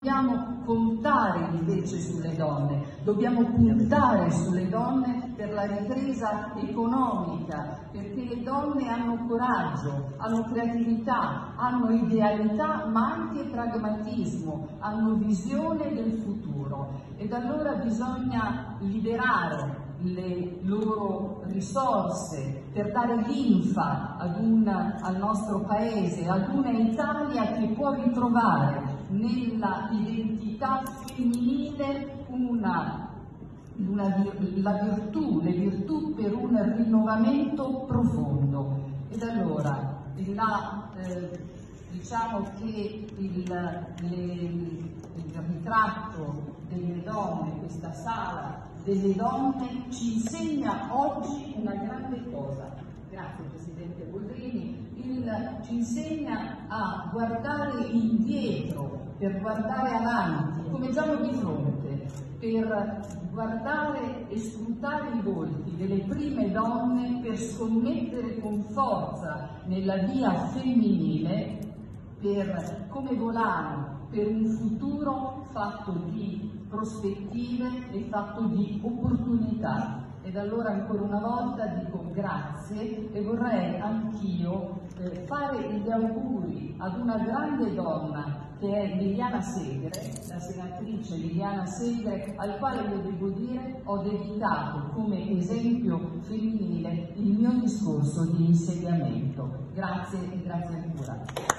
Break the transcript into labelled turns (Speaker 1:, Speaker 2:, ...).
Speaker 1: Dobbiamo contare invece sulle donne, dobbiamo puntare sulle donne per la ripresa economica, perché le donne hanno coraggio, hanno creatività, hanno idealità ma anche pragmatismo, hanno visione del futuro. Ed allora bisogna liberare le loro risorse per dare linfa al nostro paese, ad una Italia che può ritrovare nella identità femminile una, una, la virtù, le virtù per un rinnovamento profondo. Ed allora, la, eh, diciamo che il, le, il ritratto delle donne, questa sala delle donne, ci insegna oggi una grande cosa. Grazie Presidente ci insegna a guardare indietro per guardare avanti, come già di fronte, per guardare e scrutare i volti delle prime donne per scommettere con forza nella via femminile per, come volano per un futuro fatto di prospettive e fatto di opportunità. Allora ancora una volta dico grazie e vorrei anch'io eh, fare gli auguri ad una grande donna che è Liliana Segre, la senatrice Liliana Segre, al quale io devo dire ho dedicato come esempio femminile il mio discorso di insediamento. Grazie e grazie ancora.